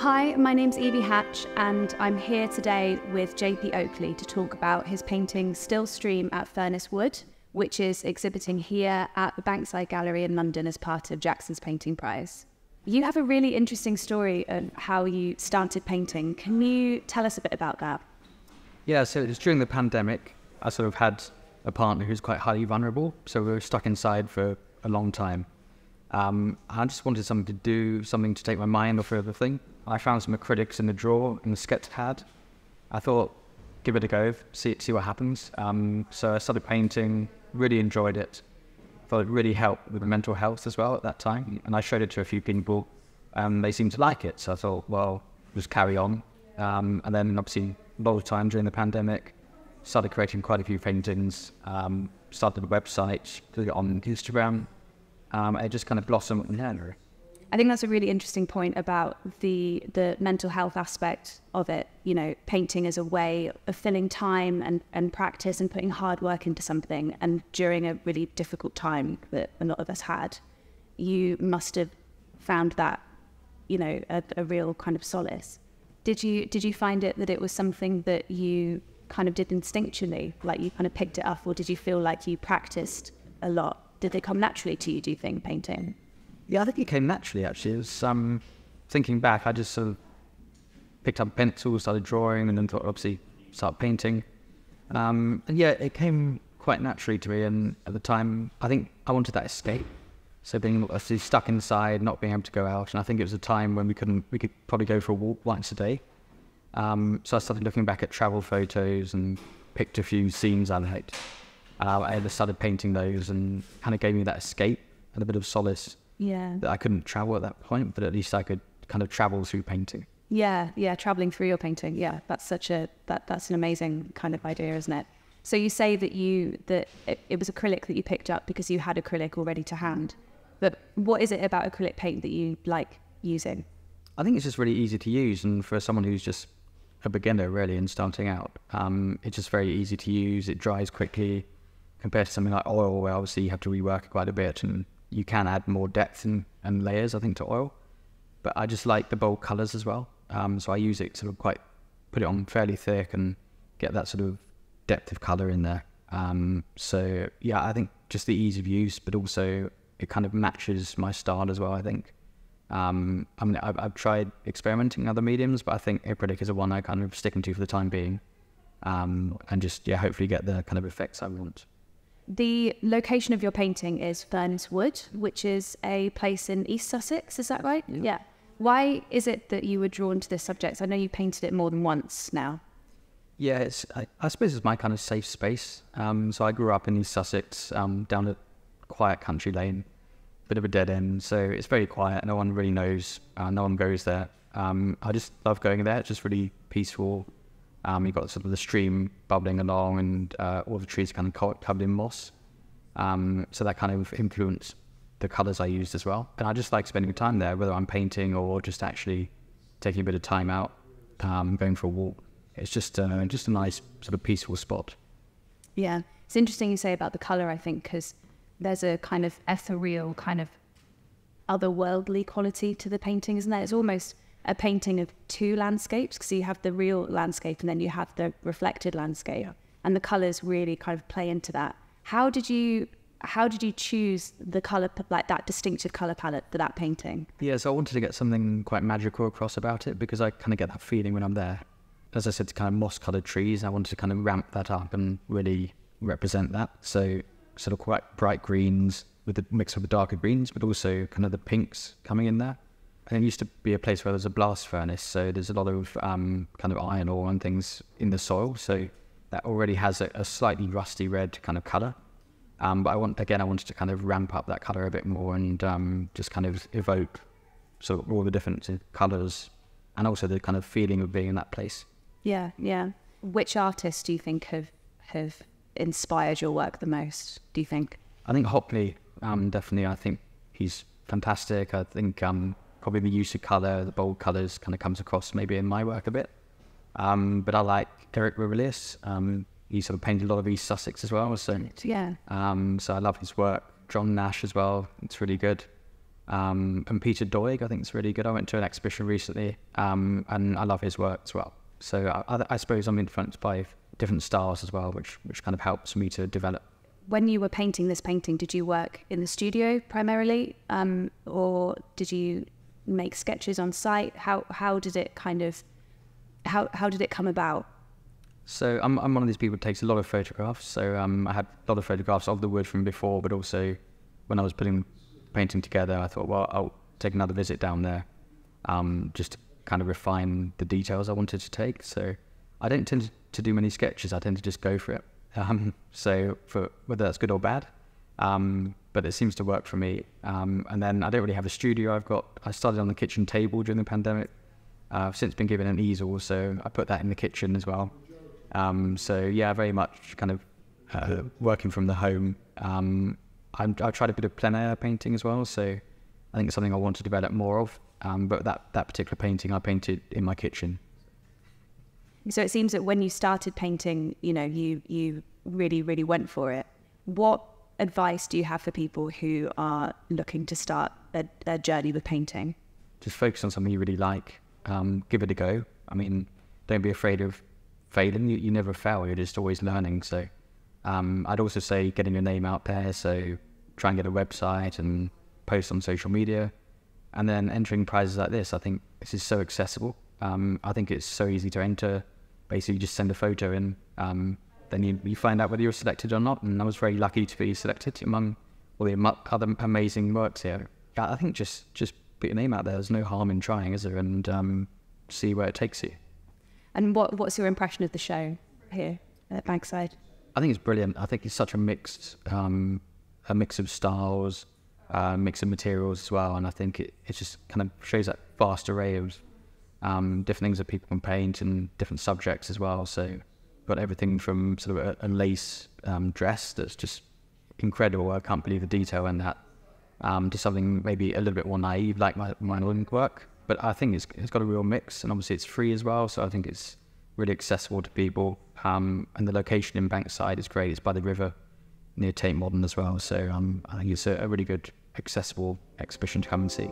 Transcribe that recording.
Hi, my name's Evie Hatch, and I'm here today with JP Oakley to talk about his painting Still Stream at Furnace Wood, which is exhibiting here at the Bankside Gallery in London as part of Jackson's Painting Prize. You have a really interesting story of how you started painting. Can you tell us a bit about that? Yeah, so it was during the pandemic. I sort of had a partner who's quite highly vulnerable, so we were stuck inside for a long time. Um, I just wanted something to do, something to take my mind off everything. I found some acrylics in the drawer in the sketch pad. I thought, give it a go, see see what happens. Um, so I started painting, really enjoyed it. Thought it really helped with my mental health as well at that time. And I showed it to a few people, and they seemed to like it. So I thought, well, just carry on. Um, and then obviously a lot of time during the pandemic, started creating quite a few paintings. Um, started a website, did it on Instagram, um, it just kind of blossomed from there. I think that's a really interesting point about the the mental health aspect of it. You know, painting as a way of filling time and, and practice and putting hard work into something. And during a really difficult time that a lot of us had, you must have found that, you know, a, a real kind of solace. Did you did you find it that it was something that you kind of did instinctually, like you kind of picked it up, or did you feel like you practiced a lot? Did they come naturally to you? Do you think painting? Yeah, I think it came naturally. Actually, it was um, thinking back. I just sort of picked up a pencil, started drawing, and then thought obviously start painting. Um, and yeah, it came quite naturally to me. And at the time, I think I wanted that escape. So being stuck inside, not being able to go out, and I think it was a time when we couldn't, we could probably go for a walk once a day. Um, so I started looking back at travel photos and picked a few scenes I liked. Uh, I started painting those and kind of gave me that escape and a bit of solace. Yeah. That I couldn't travel at that point, but at least I could kind of travel through painting. Yeah, yeah, traveling through your painting. Yeah, that's such a that that's an amazing kind of idea, isn't it? So you say that you that it, it was acrylic that you picked up because you had acrylic already to hand. But what is it about acrylic paint that you like using? I think it's just really easy to use, and for someone who's just a beginner really and starting out, um, it's just very easy to use. It dries quickly compared to something like oil, where obviously you have to rework it quite a bit and you can add more depth and, and layers, I think, to oil. But I just like the bold colours as well. Um, so I use it sort of quite, put it on fairly thick and get that sort of depth of colour in there. Um, so yeah, I think just the ease of use, but also it kind of matches my style as well. I think. Um, I mean, I've, I've, tried experimenting other mediums, but I think acrylic is a one I kind of sticking to for the time being, um, and just yeah, hopefully get the kind of effects I want. The location of your painting is Furnace Wood, which is a place in East Sussex. Is that right? Yeah. yeah. Why is it that you were drawn to this subject? I know you painted it more than once now. Yeah, it's, I, I suppose it's my kind of safe space. Um, so I grew up in East Sussex, um, down a quiet country lane, bit of a dead end. So it's very quiet. No one really knows. Uh, no one goes there. Um, I just love going there. It's just really peaceful. Um, you've got sort of the stream bubbling along, and uh, all the trees kind of covered in moss. Um, so that kind of influenced the colours I used as well. And I just like spending time there, whether I'm painting or just actually taking a bit of time out, um, going for a walk. It's just uh, just a nice sort of peaceful spot. Yeah, it's interesting you say about the colour. I think because there's a kind of ethereal, kind of otherworldly quality to the painting, isn't there? It's almost a painting of two landscapes because you have the real landscape and then you have the reflected landscape. Yeah. and the colors really kind of play into that. How did you how did you choose the color like that distinctive color palette for that painting? Yeah so i wanted to get something quite magical across about it because i kind of get that feeling when i'm there. As i said to kind of moss colored trees. I wanted to kind of ramp that up and really represent that. So sort of quite bright greens with the mix of the darker greens but also kind of the pinks coming in there and it used to be a place where there's a blast furnace, so there's a lot of um, kind of iron ore and things in the soil. So that already has a, a slightly rusty red kind of color. Um, but I want again, I wanted to kind of ramp up that color a bit more and um, just kind of evoke sort of all the different colors and also the kind of feeling of being in that place. Yeah, yeah. Which artists do you think have have inspired your work the most? Do you think? I think Hockney, um, definitely. I think he's fantastic. I think um, probably the use of color, the bold colors, kind of comes across maybe in my work a bit. Um, but I like Eric Ravilious. Um, he sort of painted a lot of East Sussex as well. So yeah. Um, so I love his work. John Nash as well. It's really good. Um, and Peter Doig, I think it's really good. I went to an exhibition recently, um, and I love his work as well. So I, I suppose I'm influenced by different styles as well, which which kind of helps me to develop. When you were painting this painting, did you work in the studio primarily, um, or did you make sketches on site? How how did it kind of how how did it come about? So I'm I'm one of these people who takes a lot of photographs. So um, I had a lot of photographs of the wood from before, but also when I was putting painting together, I thought, well, I'll take another visit down there, um, just to kind of refine the details I wanted to take. So I don't tend to do many sketches. I tend to just go for it. Um, so for whether that's good or bad, um, but it seems to work for me. Um, and then I don't really have a studio. I've got I started on the kitchen table during the pandemic. Uh, I've since been given an easel, so I put that in the kitchen as well. Um, so yeah, very much kind of uh, working from the home. Um, I tried a bit of plein air painting as well, so I think it's something I want to develop more of. Um, but that that particular painting I painted in my kitchen. So it seems that when you started painting, you know, you you really really went for it. What advice do you have for people who are looking to start a, a journey with painting? Just focus on something you really like. Um, give it a go. I mean, don't be afraid of failing. You, you never fail. You're just always learning. So um, I'd also say getting your name out there. So try and get a website and post on social media, and then entering prizes like this. I think this is so accessible. Um, I think it's so easy to enter. Basically, just send a photo in, um, then you, you find out whether you're selected or not. And I was very lucky to be selected among all the other amazing works here. I think just just put your name out there. There's no harm in trying, is there? And um, see where it takes you. And what what's your impression of the show here at Bankside? I think it's brilliant. I think it's such a mixed um, a mix of styles, a mix of materials as well, and I think it, it just kind of shows that vast array of um, different things that people can paint and different subjects as well. So got everything from sort of a, a lace um, dress that's just incredible. I can't believe the detail in that. Um, to something maybe a little bit more naive like my, my own work. But I think it's, it's got a real mix, and obviously it's free as well. So I think it's really accessible to people. Um, and the location in Bankside is great. It's by the river near Tate Modern as well. So um, I think it's a, a really good, accessible exhibition to come and see.